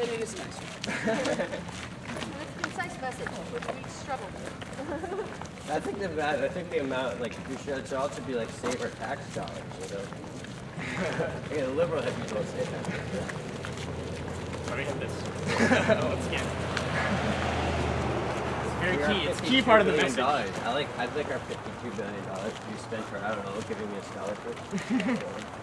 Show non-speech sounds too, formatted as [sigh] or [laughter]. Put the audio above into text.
It is nice. Concise message, which we struggle. I think the amount, I think the amount, like, we should, it should also be like save our tax dollars, you know? [laughs] yeah, the liberal hippies people say that. Let me hit this. [laughs] Oh, Once again. It's very key. It's key part of the message. Dollars. I like, I'd like our fifty-two billion dollars to be spent for, I don't know, giving me a scholarship. [laughs]